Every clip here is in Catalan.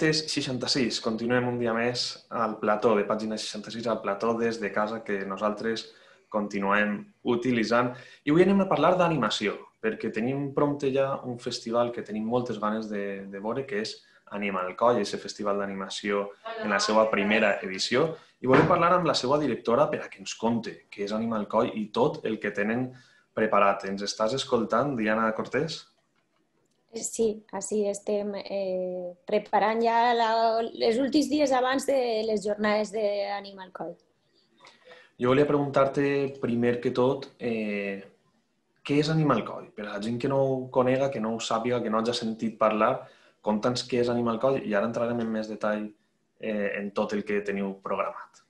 Periodistes 66, continuem un dia més al plató de pàgina 66, al plató des de casa que nosaltres continuem utilitzant. I avui anem a parlar d'animació, perquè tenim prompte ja un festival que tenim moltes ganes de, de veure, que és Animal Coll, aquest festival d'animació en la seva primera edició. I volem parlar amb la seva directora per a que ens conte què és Animal Coll i tot el que tenen preparat. Ens estàs escoltant, Diana Cortés? Sí, així estem eh, preparant ja la, els últims dies abans de les jornades d'Animal Call. Jo volia preguntar-te primer que tot eh, què és Animal Call? Per a la gent que no ho conega, que no ho sàpiga, que no hagi sentit parlar, conta'ns què és Animal Call i ara entrarem en més detall eh, en tot el que teniu programat.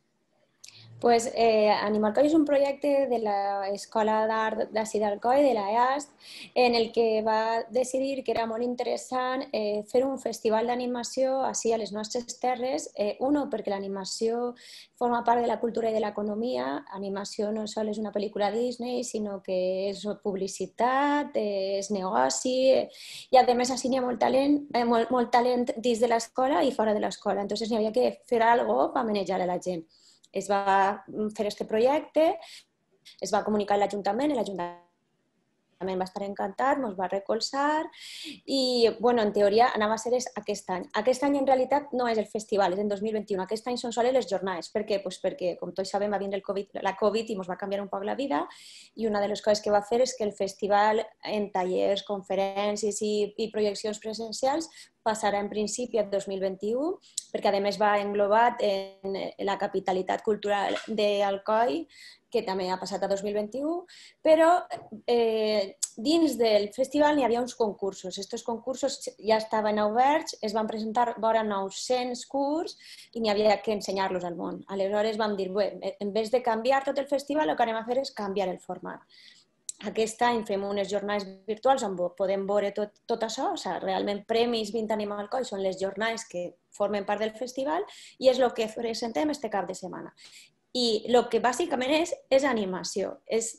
Pues, eh, Animalcoy és un projecte de l'Escola d'Art d'ací d'Alcoi, de l'EAST, en el que va decidir que era molt interessant eh, un festival d'animació així a les nostres terres. Eh, uno, perquè l'animació forma part de la cultura i de l'economia. Animació no sols és una pel·lícula Disney, sinó que és publicitat, és negoci, i a més així n'hi ha molt talent, eh, molt, molt talent dins de l'escola i fora de l'escola. Entonces n'hi havia que fer cosa per manejar a la gent es va fer aquest projecte, es va comunicar a l'Ajuntament, l'Ajuntament va estar encantat, ens va recolzar i, bueno, en teoria anava a ser aquest any. Aquest any en realitat no és el festival, és en 2021. Aquest any són soles les jornades. Per què? Pues perquè, com tots sabem, va vindre el COVID, la Covid i ens va canviar un poc la vida i una de les coses que va fer és que el festival en tallers, conferències i, i projeccions presencials passarà en principi a 2021, perquè a més va englobat en la capitalitat cultural d'Alcoi, que també ha passat a 2021, però eh, dins del festival n'hi havia uns concursos. Aquests concursos ja estaven oberts, es van presentar vora 900 curs i n'hi havia que ensenyar-los al món. Aleshores vam dir, bé, en vez de canviar tot el festival, el que anem a fer és canviar el format aquest any fem unes jornades virtuals on podem veure tot, tot això, o sigui, realment Premis 20 Animal Coll són les jornades que formen part del festival i és el que presentem este cap de setmana. I el que bàsicament és, és animació. És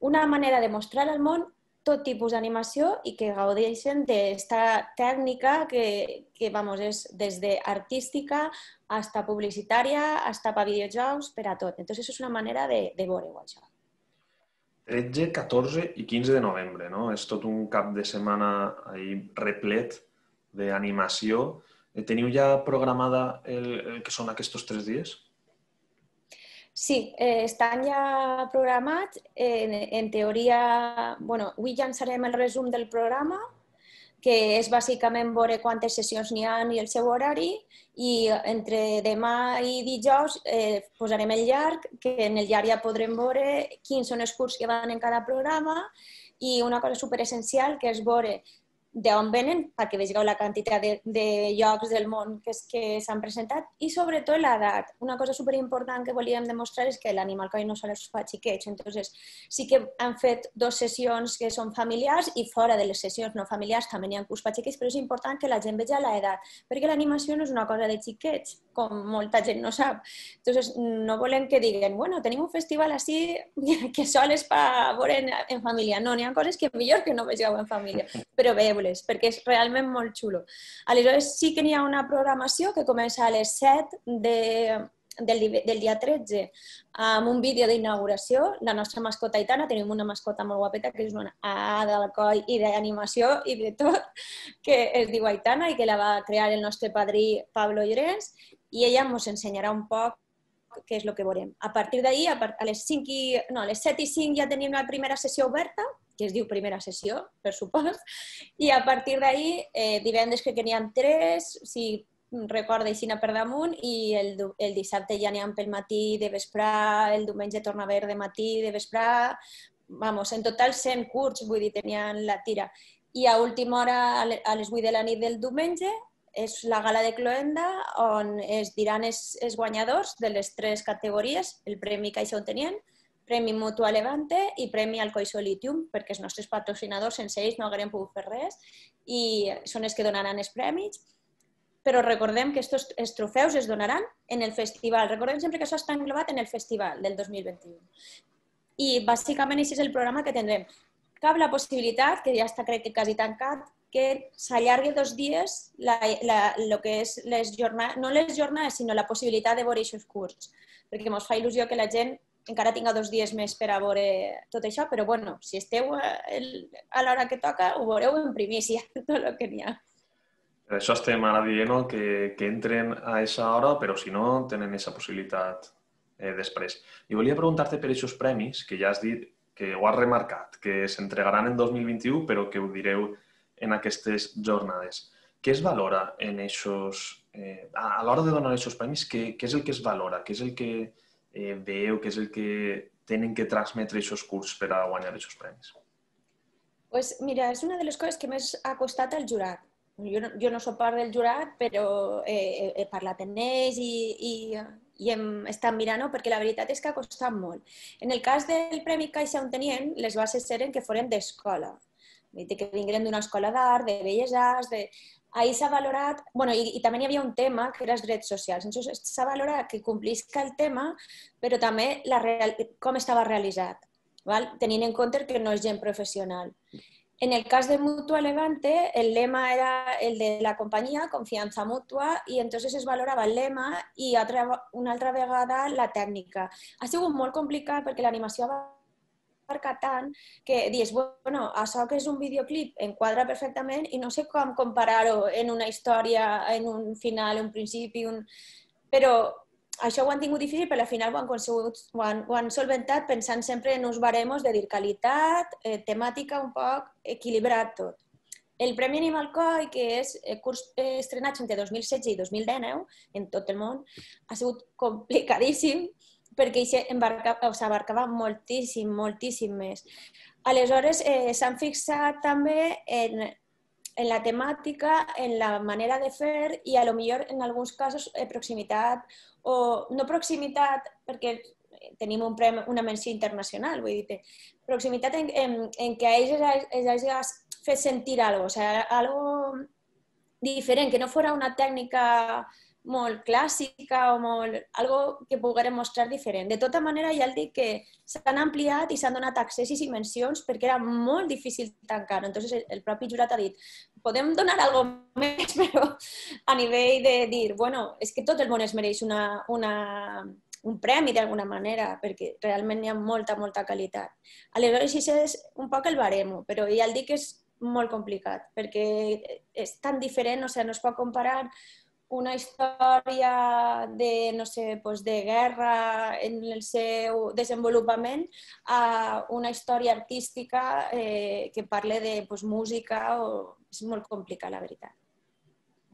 una manera de mostrar al món tot tipus d'animació i que gaudeixen d'esta tècnica que, que vamos, és des d'artística hasta publicitària, hasta per videojocs, per a tot. Entonces és una manera de, de veure-ho, això. 13, 14 i 15 de novembre, no? És tot un cap de setmana ahí replet d'animació. Eh, teniu ja programada el, el que són aquests tres dies? Sí, eh, estan ja programats. En, en teoria, bueno, avui llançarem el resum del programa, que és bàsicament veure quantes sessions n'hi ha i el seu horari, i entre demà i dijous eh, posarem el llarg, que en el llarg ja podrem veure quins són els cursos que van en cada programa, i una cosa superessencial, que és veure d'on venen, perquè vegeu la quantitat de, de llocs del món que, que s'han presentat i sobretot l'edat. Una cosa superimportant que volíem demostrar és que l'animal coi no sols fa xiquets, entonces sí que han fet dos sessions que són familiars i fora de les sessions no familiars també n'hi ha curs per xiquets, però és important que la gent veja l'edat, perquè l'animació no és una cosa de xiquets, com molta gent no sap. Entonces no volem que diguen, bueno, tenim un festival així que sol és per veure en, en família. No, n'hi ha coses que millor que no vegeu en família, però bé, taules, perquè és realment molt xulo. Aleshores, sí que n'hi ha una programació que comença a les 7 de, del, del dia 13 amb un vídeo d'inauguració. La nostra mascota Aitana, tenim una mascota molt guapeta que és una A del coll i d'animació i de tot, que es diu Aitana i que la va crear el nostre padrí Pablo Llorens i ella ens ensenyarà un poc què és el que veurem. A partir d'ahir, a, les 5 i, no, a les 7 i 5 ja tenim la primera sessió oberta, que es diu primera sessió, per supost, i a partir d'ahir, eh, divendres que n'hi ha tres, si recorda així per damunt, i el, el dissabte ja n'hi ha pel matí de vesprà, el diumenge torna a haver de matí, de vesprà, vamos, en total 100 curts, vull dir, tenien la tira. I a última hora, a les 8 de la nit del diumenge, és la gala de Cloenda on es diran els, els guanyadors de les tres categories, el premi que això tenien, Premi Mutua Levante i Premi Alcoiso Litium, perquè els nostres patrocinadors sense ells no haguem pogut fer res i són els que donaran els premis. Però recordem que els trofeus es donaran en el festival. Recordem sempre que això està englobat en el festival del 2021. I bàsicament això és el programa que tindrem. Cap la possibilitat, que ja està crec que quasi tancat, que s'allargui dos dies la, la, lo que és les jornades, no les jornades, sinó la possibilitat de veure aquests curs, perquè ens fa il·lusió que la gent encara tinga dos dies més per a veure tot això, però bueno, si esteu a l'hora que toca, ho veureu en primícia, tot el que n'hi ha. Per això estem ara dient que, que entren a aquesta hora, però si no, tenen aquesta possibilitat eh, després. I volia preguntar-te per aquests premis, que ja has dit que ho has remarcat, que s'entregaran en 2021, però que ho direu en aquestes jornades. Què es valora en aquests... Eh, a l'hora de donar aquests premis, què, què és el que es valora? Què és el que eh, veieu? Què és el que tenen que transmetre aquests curs per a guanyar aquests premis? Pues mira, és una de les coses que més ha costat al jurat. Jo no, jo no soc part del jurat, però he, he parlat amb ells i, i i hem estat mirant perquè la veritat és que ha costat molt. En el cas del Premi Caixa on tenien, les bases eren que foren d'escola, que vingueren d'una escola d'art, de belles arts, de... Ahí s'ha valorat, bueno, i, i també hi havia un tema que era els drets socials. S'ha valorat que complisca el tema, però també la real, com estava realitzat, val? tenint en compte que no és gent professional. En el cas de Mutua Levante, el lema era el de la companyia, confiança mutua, i entonces es valorava el lema i altra, una altra vegada la tècnica. Ha sigut molt complicat perquè l'animació abarca tant que dius, bueno, això que és un videoclip enquadra perfectament i no sé com comparar-ho en una història, en un final, un principi, un... però això ho han tingut difícil, però al final ho han, ho han, ho han solventat pensant sempre en uns baremos de dir qualitat, eh, temàtica un poc, equilibrat tot. El Premi Animal Coi, que és el curs eh, estrenat entre 2016 i 2019 en tot el món, ha sigut complicadíssim perquè s'abarcava moltíssim, moltíssim més. Aleshores, eh, s'han fixat també en, en la temàtica, en la manera de fer i a lo millor en alguns casos eh, proximitat o no proximitat perquè tenim un premi, una menció internacional, vull dir, proximitat en, en, en que a ells els hagis fet sentir alguna cosa, o sigui, algo diferent, que no fora una tècnica molt clàssica o molt, algo que poguérem mostrar diferent. De tota manera, ja el dic que s'han ampliat i s'han donat accessis i mencions perquè era molt difícil tancar. Entonces, el propi jurat ha dit, podem donar algo més, però a nivell de dir, bueno, és que tot el món es mereix una, una, un premi d'alguna manera, perquè realment hi ha molta, molta qualitat. Aleshores, això és un poc el baremo, però ja el dic que és molt complicat, perquè és tan diferent, o sigui, no es pot comparar una història de, no sé, pues de guerra en el seu desenvolupament a una història artística eh, que parle de pues, música o... és molt complicat, la veritat.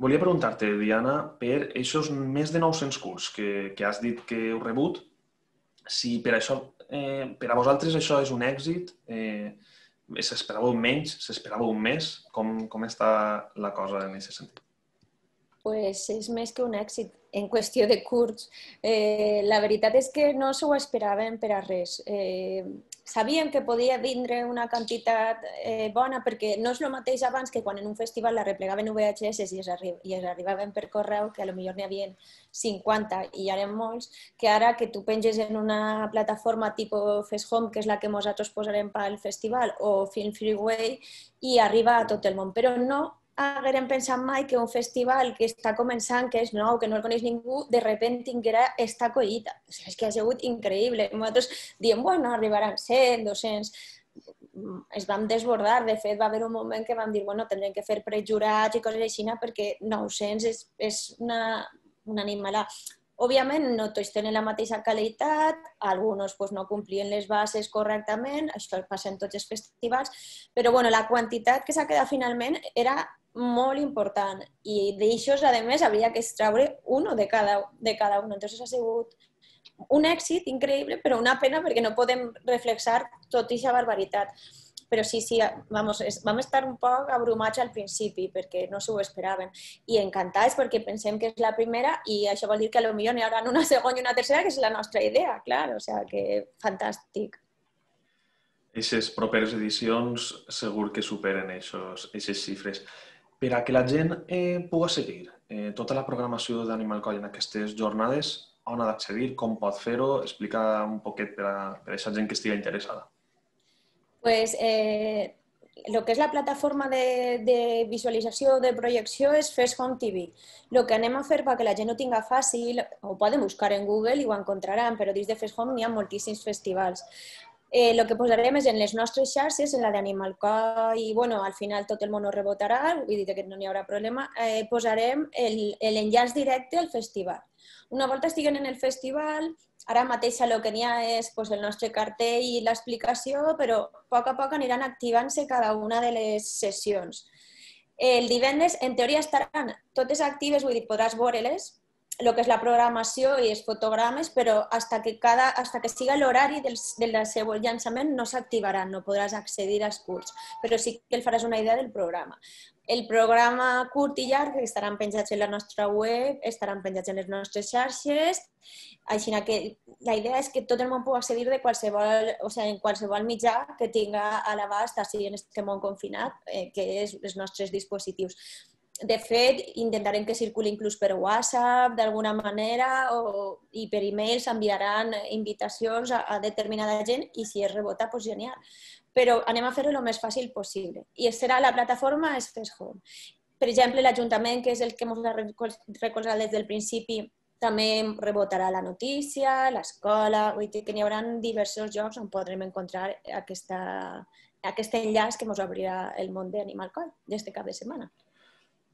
Volia preguntar-te, Diana, per aquests més de 900 curs que, que has dit que heu rebut, si per això, eh, per a vosaltres això és un èxit, eh, s'esperàveu menys, s'esperàveu més, com, com està la cosa en aquest sentit? Pues és més que un èxit en qüestió de curts. Eh, la veritat és que no s'ho esperaven per a res. Eh, sabíem que podia vindre una quantitat eh, bona perquè no és el mateix abans que quan en un festival la replegaven VHS i es, arri i es arribaven per correu, que a lo millor n'hi havia 50 i ja eren molts, que ara que tu penges en una plataforma tipus Fest Home, que és la que nosaltres posarem pel festival, o Film Freeway, i arriba a tot el món. Però no haguérem pensat mai que un festival que està començant, que és nou, que no el coneix ningú, de repente tinguera esta collita. O sigui, és que ha sigut increïble. Nosaltres diem, bueno, arribaran 100, 200... Es vam desbordar. De fet, va haver un moment que vam dir, bueno, tindrem que fer prejurats i coses així perquè 900 és, és una, una animalà. Òbviament, no tots tenen la mateixa qualitat, alguns pues, no complien les bases correctament, això passa en tots els festivals, però bueno, la quantitat que s'ha quedat finalment era molt important i d'aixòs, a més, havia que extraure uno de cada, de cada un. Entonces ha sigut un èxit increïble, però una pena perquè no podem reflexar tota aquesta barbaritat. Però sí, sí, vamos, es, vam estar un poc abrumats al principi perquè no s'ho esperaven. I encantats perquè pensem que és la primera i això vol dir que potser n'hi haurà una segona i una tercera, que és la nostra idea, clar. O sigui que fantàstic. Aquestes properes edicions segur que superen aquestes xifres. Per a que la gent eh, pugui seguir eh, tota la programació d'Animal Coll en aquestes jornades, on ha d'accedir, com pot fer-ho, explica un poquet per a, aquesta gent que estigui interessada. pues, eh, el que és la plataforma de, de visualització de projecció és Fes Home TV. El que anem a fer perquè la gent ho tinga fàcil, ho poden buscar en Google i ho encontraran, però dins de Fes Home n'hi ha moltíssims festivals. Eh, el que posarem és en les nostres xarxes, en la d'Animal Co i bueno, al final tot el món ho rebotarà, vull dir que no n'hi haurà problema, eh, posarem l'enllaç directe al festival. Una volta estiguen en el festival, ara mateix el que n'hi ha és pues, el nostre cartell i l'explicació, però a poc a poc aniran activant-se cada una de les sessions. El divendres, en teoria, estaran totes actives, vull dir, podràs veure-les, el que és la programació i els fotogrames, però hasta que, cada, hasta que siga l'horari del, del seu llançament no s'activaran, no podràs accedir als curts, però sí que el faràs una idea del programa. El programa curt i llarg estaran penjats en la nostra web, estaran penjats en les nostres xarxes, així que la idea és que tot el món pugui accedir de qualsevol, o sigui, en qualsevol mitjà que tinga a l'abast, així en aquest món confinat, eh, que és els nostres dispositius de fet, intentarem que circuli inclús per WhatsApp d'alguna manera o, i per e-mail s'enviaran invitacions a, a determinada gent i si es rebota, doncs genial. Però anem a fer-ho el més fàcil possible. I serà la plataforma és Home. Per exemple, l'Ajuntament, que és el que ens ha recolzat des del principi, també rebotarà la notícia, l'escola, vull dir que n'hi haurà diversos llocs on podrem encontrar aquesta, aquest enllaç que ens obrirà el món d'Animal Coll d'aquest cap de setmana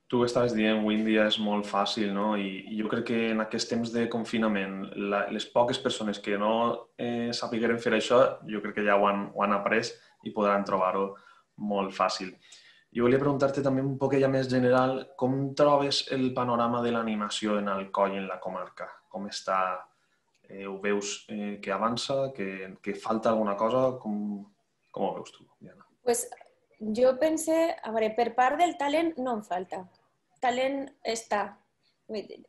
tu estaves dient, avui en dia és molt fàcil, no? I, jo crec que en aquests temps de confinament, la, les poques persones que no eh, sapigueren fer això, jo crec que ja ho han, ho han après i podran trobar-ho molt fàcil. Jo volia preguntar-te també un poc ja més general, com trobes el panorama de l'animació en el coll en la comarca? Com està? Eh, ho veus eh, que avança, que, que falta alguna cosa? Com, com ho veus tu, Diana? Pues jo pense, a veure, per part del talent no em falta. Talent està.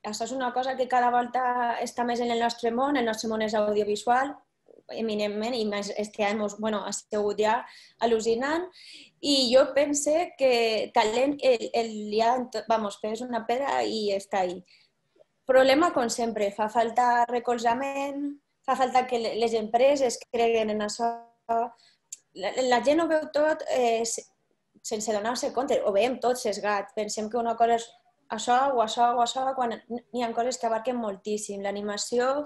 Això és una cosa que cada volta està més en el nostre món, el nostre món és audiovisual, eminentment, i més este any bueno, ha sigut ja al·lucinant, i jo pense que talent el, el, ja, vamos, és una pedra i està ahí. Problema, com sempre, fa falta recolzament, fa falta que les empreses creguen en això, la, la gent ho veu tot eh, sense donar-se compte, ho veiem tot sesgat. Pensem que una cosa és això o això o això, quan n'hi ha coses que abarquen moltíssim. L'animació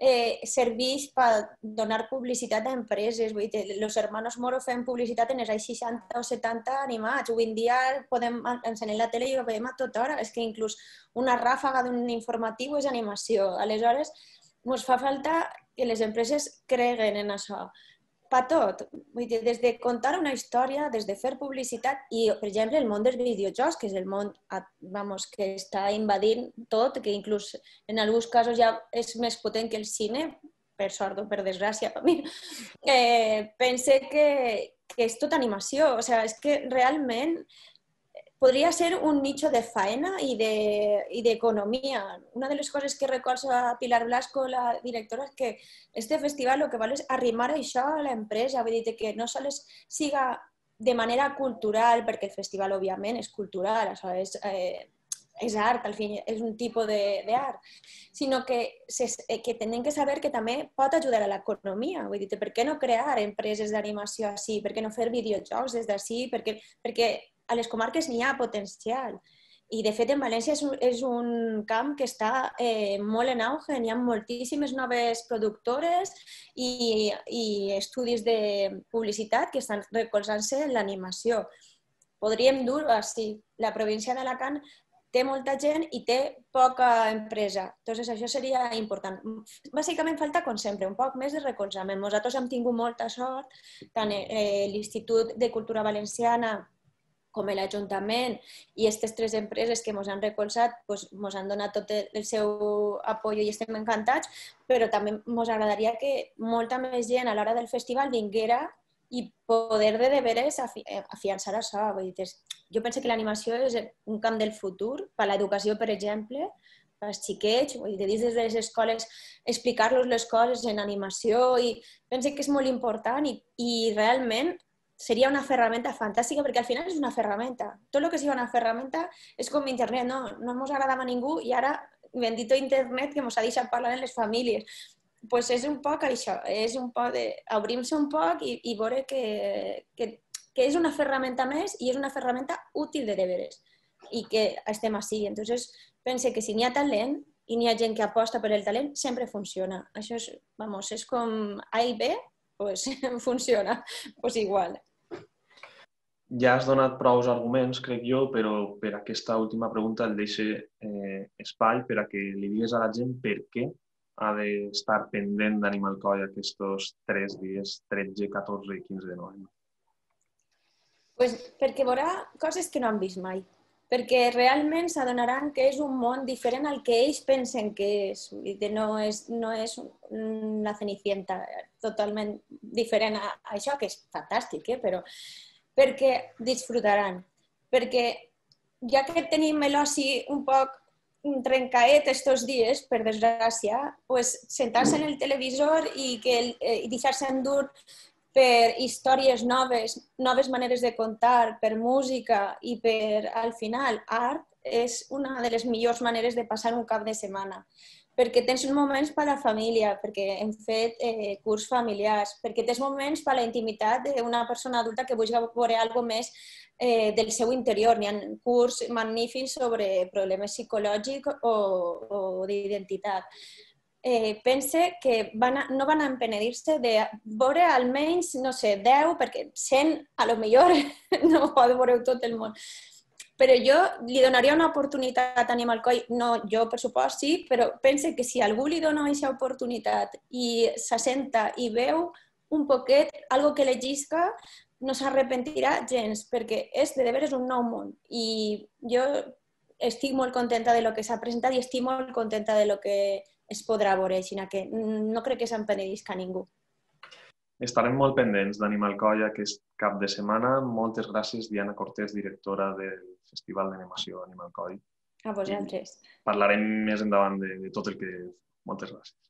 eh, serveix per donar publicitat a empreses. Vull dir, els hermanos Moro fem publicitat en els anys 60 o 70 animats. Avui en dia podem encedir la tele i ho veiem a tota hora. És que inclús una ràfaga d'un informatiu és animació. Aleshores, ens fa falta que les empreses creguen en això per tot. Vull dir, des de contar una història, des de fer publicitat i, per exemple, el món dels videojocs, que és el món vamos, que està invadint tot, que inclús en alguns casos ja és més potent que el cine, per sort o per desgràcia per mi, eh, pense que, que és tot animació. O sigui, és que realment podria ser un nicho de faena i d'economia. De, Una de les coses que recolza Pilar Blasco, la directora, és que este festival el que vol és arrimar això a l'empresa, vull dir que no sols siga de manera cultural, perquè el festival òbviament és cultural, això és, eh, és art, al fin és un tipus d'art, sinó que, se, que tenen que saber que també pot ajudar a l'economia. Vull dir, per què no crear empreses d'animació així? Per què no fer videojocs des d'ací? Perquè, perquè a les comarques n'hi ha potencial. I, de fet, en València és un, és un camp que està eh, molt en auge. Hi ha moltíssimes noves productores i, i estudis de publicitat que estan recolzant-se en l'animació. Podríem dur així. La província d'Alacant té molta gent i té poca empresa. Entonces, això seria important. Bàsicament falta, com sempre, un poc més de recolzament. Nosaltres hem tingut molta sort, tant eh, l'Institut de Cultura Valenciana com l'Ajuntament i aquestes tres empreses que ens han recolzat ens pues, han donat tot el seu apoyo i estem encantats, però també ens agradaria que molta més gent a l'hora del festival vinguera i poder de deberes afi eh, afiançar això. Vull dir, jo penso que l'animació és un camp del futur, per l'educació, per exemple, els xiquets, vull dir, des de les escoles explicar-los les coses en animació i penso que és molt important i, i realment seria una ferramenta fantàstica perquè al final és una ferramenta. Tot el que sigui una ferramenta és com internet, no, no ens agradava a ningú i ara, bendito internet, que ens ha deixat parlar en les famílies. pues és un poc això, és un poc d'obrir-se un poc i, i veure que, que, que és una ferramenta més i és una ferramenta útil de deberes i que estem així. Entonces, pense que si n'hi ha talent i n'hi ha gent que aposta per el talent, sempre funciona. Això és, vamos, és com A i B, pues funciona, pues igual. Ja has donat prou arguments, crec jo, però per aquesta última pregunta el deixo eh, espai per a que li digues a la gent per què ha d'estar pendent d'Animal Coll aquests tres dies, 13, 14 i 15 de novembre. Pues perquè veurà coses que no han vist mai perquè realment s'adonaran que és un món diferent al que ells pensen que és. Que no és, no és la Cenicienta totalment diferent a això, que és fantàstic, eh? però perquè disfrutaran. Perquè ja que tenim l'oci un poc trencaet estos dies, per desgràcia, pues, sentar-se en el televisor i, que eh, i deixar-se endur per històries noves, noves maneres de contar, per música i per, al final, art, és una de les millors maneres de passar un cap de setmana. Perquè tens moments per a la família, perquè hem fet eh, curs familiars, perquè tens moments per a la intimitat d'una persona adulta que vulgui veure alguna més eh, del seu interior. N'hi ha curs magnífics sobre problemes psicològics o, o d'identitat eh, pense que van a, no van a empenedir-se de veure almenys, no sé, 10, perquè 100 a lo millor no pot veure tot el món. Però jo li donaria una oportunitat a Animal Coll, no jo per supost sí, però pense que si algú li dona aquesta oportunitat i s'assenta i veu un poquet, algo que llegisca, no s'arrepentirà gens, perquè és de deberes un nou món. I jo estic molt contenta de lo que s'ha presentat i estic molt contenta de lo que es podrà veure, així que no crec que se'n penedisca ningú. Estarem molt pendents d'Animal Colla aquest cap de setmana. Moltes gràcies, Diana Cortés, directora del Festival d'Animació Animal Coll. A vosaltres. I parlarem més endavant de, de tot el que... Moltes gràcies.